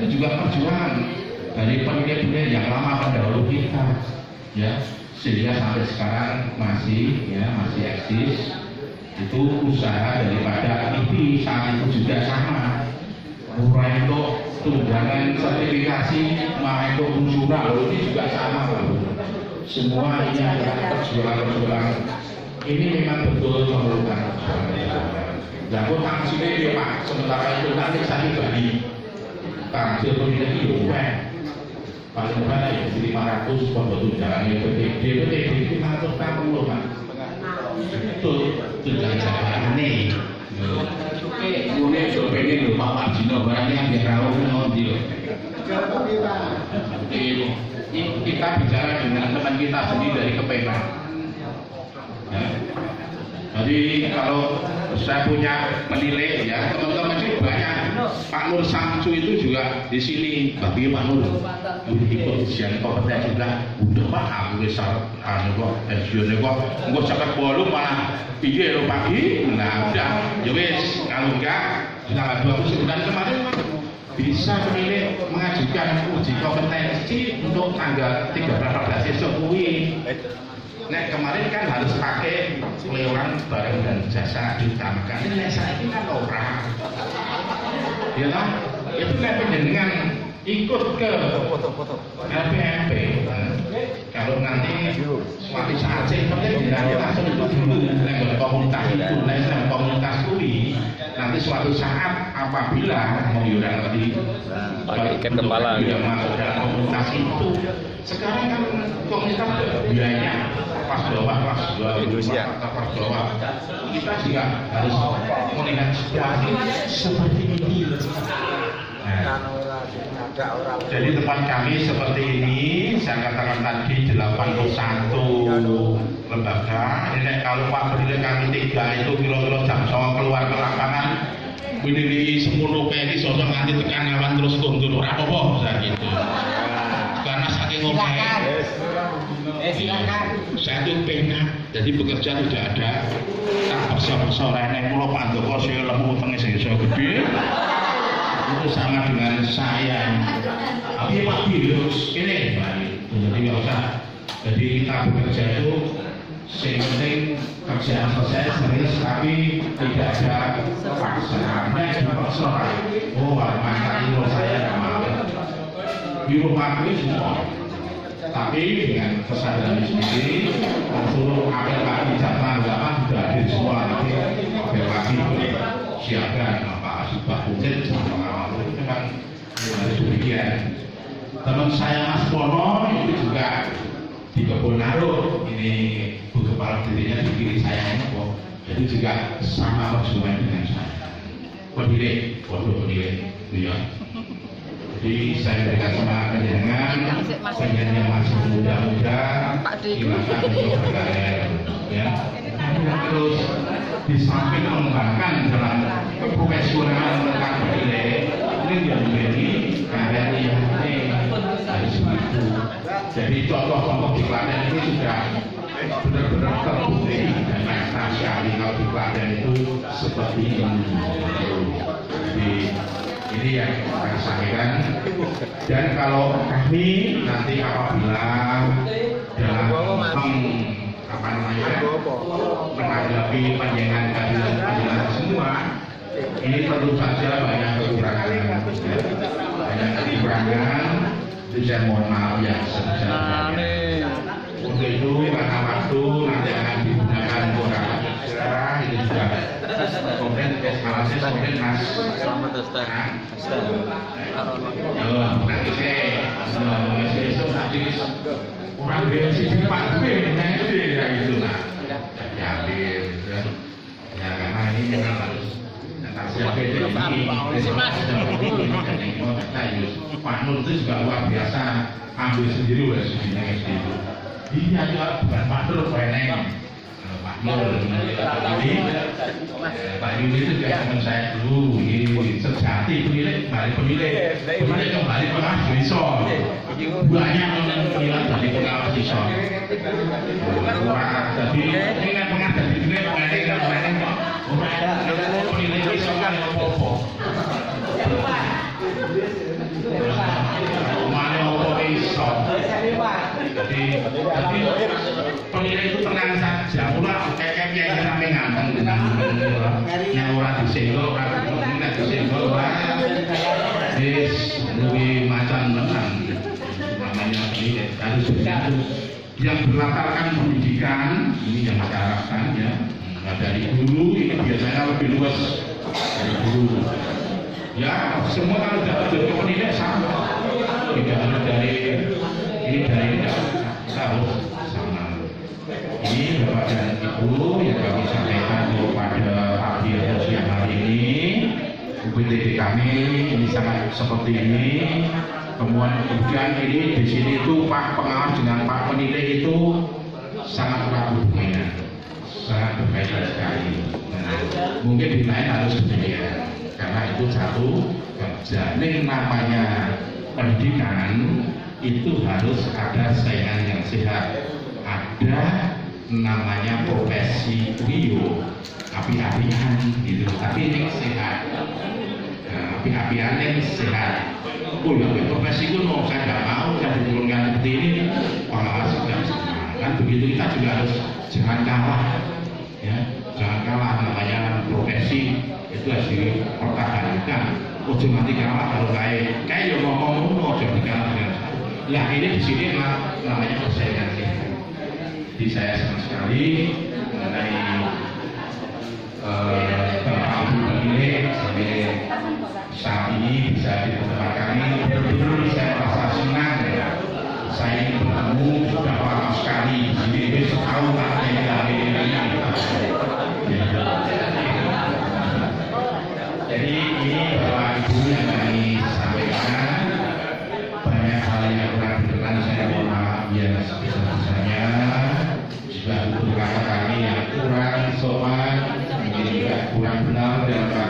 itu juga perjuangan dari pemilih-pemilih yang lama pendahulu kita ya. Sehingga sampai sekarang masih ya masih eksis. Itu usaha daripada IP saat itu juga sama. Mulai untuk tunjangan sertifikasi mulai untuk unsura ini juga sama Pak. semua ini adalah perjuangan-perjuangan. Ini memang betul memerlukan perjuangan kok tangsinya dia Pak? Sementara itu nanti saya bagi tangsil pemilih itu paling murah ya 500 pondok tunjangan PTD PTD itu 560 Pak. Betul tunjangan jabatan nih Mune yo pengen lho Pak Marjino barangnya yang biar rawuh ngondi lho. Kita bicara dengan teman kita sendiri dari Kepenak. Ya. Jadi kalau saya punya menilai ya teman-teman sih banyak Pak Nur Samsu itu juga di sini. Bagi Pak Nur. Ikut ujian kompeten juga udah Pak. Aku besar anu kok pensiunnya kok. Enggak sampai bolu malah piye lo pagi nah udah. Ya wis kalau enggak tanggal 29 kemarin bisa memilih mengajukan uji kompetensi untuk tanggal 13 esok kuwi. Nek kemarin kan harus pakai lewat barang dan jasa diutamakan. Ini saya ini kan orang. Ya kan? Itu kan dengan ikut ke LPMP. Kalau nanti suatu saat penting nanti langsung itu dulu komunitas itu, lewat komunitas kui. Nanti suatu saat apabila mau yuran tadi pakai ikan kepala yang masuk dalam komunitas itu sekarang kan komunitas Indonesia. kita juga harus melihat situasi seperti ini. Nah, jadi tempat kami seperti ini saya katakan tadi 81 lembaga. Ini kalau Pak Berdiri kami tiga itu kira-kira jam sawang keluar ke lapangan ini semuanya peri sosok nanti tekan awan terus kundur apa-apa gitu. Karena saking ngomongnya Eh silakan. saya itu penat jadi bekerja tidak ada. Tak paksa-paksa rene mulo Pak Andoko saya lemu saya saya gede. Itu sama dengan saya. Tapi Pak Bius ini jadi nggak usah. Jadi kita bekerja itu yang penting kerjaan selesai serius tapi tidak ada paksaan nah dipaksa oh mantap saya nggak mau. Di rumah semua tapi dengan kesadaran sendiri seluruh apel lagi jatah zaman sudah hadir semua. Nanti apel lagi siaga dengan Pak Asibah Kucit sama itu kan harus demikian. Teman saya Mas Pono itu juga di kebun Naruh ini bu kepala dirinya di kiri saya ini kok jadi juga sama perjuangan dengan saya. Pendiri waduh pendiri iya jadi saya berikan panjenengan panjenengan yang masih muda-muda. Silakan untuk berkarir ya. Terus di samping mengembangkan dalam profesional tentang penilai ini yang menjadi karya yang harus begitu jadi contoh-contoh di Klaten ini sudah benar-benar terbukti dan nyata sekali kalau di Klaten itu seperti ini. Jadi ini yang sampaikan dan kalau kami nanti apabila dalam meng, apa namanya menghadapi panjangan keadilan panjangan semua ini tentu saja banyak kekurangan. Ya. banyak kekurangan. Itu saya mohon maaf ya sebesar-besarnya. Untuk itu karena waktu nanti akan digunakan kurang istirahat itu juga kemudian eskalasi kemudian mas Selamat Ustaz. Ya, nanti saya besok nanti orang bensin di Pak nanti ya gitu lah. Diambil, ya. Ya karena ini memang harus itu juga luar biasa. Ambil sendiri wes itu. Iya bukan Neng. Pak Nur, ini Pak Yuli itu juga teman saya dulu, ini sejati pemilik, kembali pemilik, pemilik kembali pengawas iso. Banyak orang pemilik dari pengawas iso. Wah, jadi ini kan pengawas dari pemilik, pemilik kan pemilik kok. Pemilik iso kan apa-apa. Mana apa iso? Jadi, jadi penilai itu tenang saja. Mula kayak kayak sampai nganteng dengan yang orang disenggol, orang tidak disenggol, Yes, lebih macan menang. Namanya ini harus. Yang berlatarkan pendidikan ini yang saya harapkan ya. Nah, dari dulu ini biasanya lebih luas dari dulu. Ya, semua kalau dapat jadi penilai sama. Tidak harus dari ini dari harus sama. Ini Bapak dan Ibu yang kami sampaikan kepada pagi atau siang hari ini. UPTD kami ini sangat seperti ini. Kemudian kemudian ini di sini itu Pak pengawas dengan Pak penilai itu sangat erat hubungannya, sangat berbeda sekali. Nah, mungkin di lain harus berbeda karena itu satu kerja. Ini namanya pendidikan itu harus ada saingan yang sehat, ada namanya profesi Rio. Api-apian gitu. Tapi ini sehat. Nah, api-apian yang sehat. Oh ya profesi itu no, saya nggak mau saya diturunkan seperti ini. Malah sudah kan begitu kita juga harus jangan kalah ya. Jangan kalah namanya profesi. Itu harus dipertahankan. Ojo nanti kalah kalau kayak kayak yang ngomong no jangan kalah dengan ya ini di sini namanya persaingan sehat jadi saya senang sekali mengenai Bapak Ibu ini sampai saat ini bisa di tempat kami betul-betul saya merasa senang ya. Saya ini bertemu sudah lama sekali di sini ini setahun lah ini kami ini. Jadi ini Bapak Ibu yang kami sampaikan banyak hal yang mohon maaf ya sebesar-besarnya juga kata kami yang kurang sopan mungkin juga kurang benar dalam